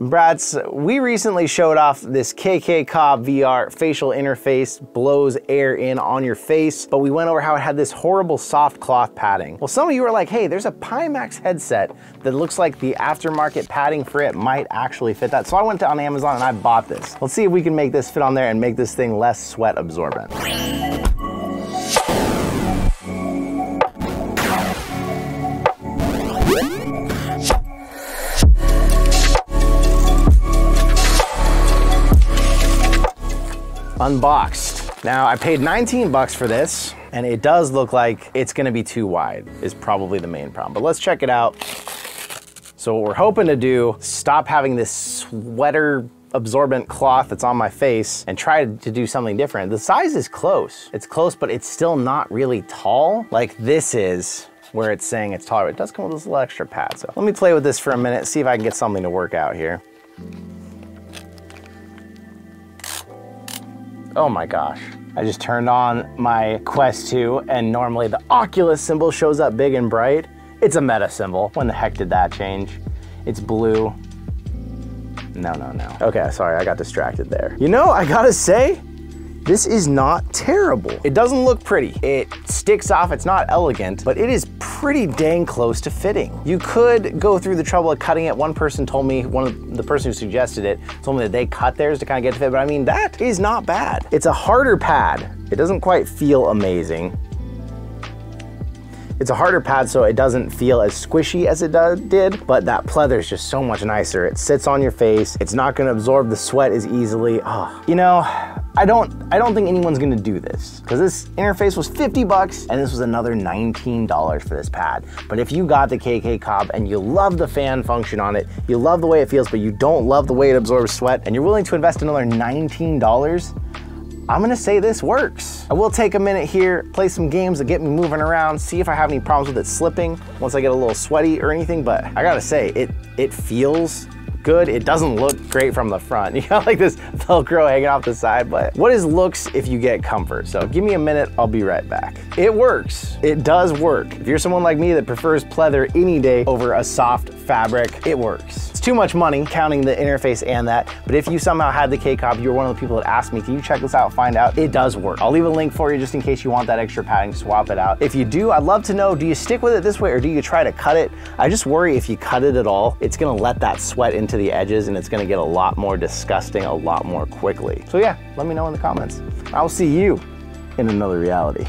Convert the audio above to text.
Brats, we recently showed off this KKCOBVR facial interface, blows air in on your face, but we went over how it had this horrible soft cloth padding. Well, some of you were like, hey, there's a Pimax headset that looks like the aftermarket padding for it might actually fit that. So I went on Amazon and I bought this. Let's see if we can make this fit on there and make this thing less sweat absorbent. Unboxed. Now I paid 19 bucks for this and it does look like it's gonna be too wide is probably the main problem, but let's check it out. So what we're hoping to do, stop having this sweater absorbent cloth that's on my face and try to do something different. The size is close. It's close, but it's still not really tall like this is where it's saying it's taller. It does come with this little extra pad. So let me play with this for a minute, see if I can get something to work out here. Oh my gosh. I just turned on my Quest 2 and normally the Oculus symbol shows up big and bright. It's a meta symbol. When the heck did that change? It's blue. No, no, no. Okay, sorry, I got distracted there. You know, I gotta say, this is not terrible. It doesn't look pretty. It sticks off, it's not elegant, but it is pretty dang close to fitting. You could go through the trouble of cutting it. One person told me, one of the person who suggested it, told me that they cut theirs to kind of get to fit, but I mean, that is not bad. It's a harder pad. It doesn't quite feel amazing. It's a harder pad so it doesn't feel as squishy as it did, but that pleather is just so much nicer. It sits on your face. It's not gonna absorb the sweat as easily. Oh, you know, I don't, I don't think anyone's gonna do this because this interface was 50 bucks and this was another $19 for this pad. But if you got the KK Cobb and you love the fan function on it, you love the way it feels, but you don't love the way it absorbs sweat and you're willing to invest another $19, I'm gonna say this works. I will take a minute here, play some games that get me moving around, see if I have any problems with it slipping once I get a little sweaty or anything, but I gotta say, it, it feels good. It doesn't look great from the front. You got like this Velcro hanging off the side, but what is looks if you get comfort? So give me a minute, I'll be right back. It works, it does work. If you're someone like me that prefers pleather any day over a soft fabric, it works. Too much money counting the interface and that, but if you somehow had the K-Cobb, you're one of the people that asked me, can you check this out, find out? It does work. I'll leave a link for you just in case you want that extra padding, swap it out. If you do, I'd love to know, do you stick with it this way or do you try to cut it? I just worry if you cut it at all, it's gonna let that sweat into the edges and it's gonna get a lot more disgusting a lot more quickly. So yeah, let me know in the comments. I'll see you in another reality.